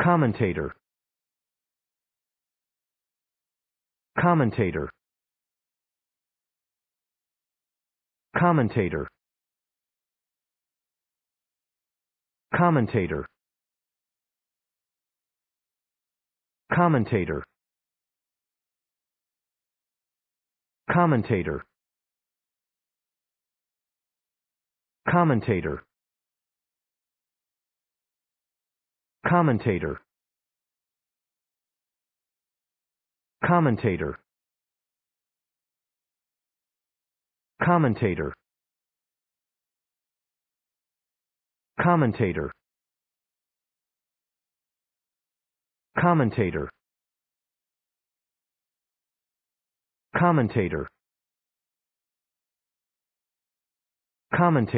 Commentator. Commentator. Commentator. Commentator. Commentator. Commentator. Commentator. Commentator. Commentator. Commentator. Commentator. Commentator. Commentator. Commentator.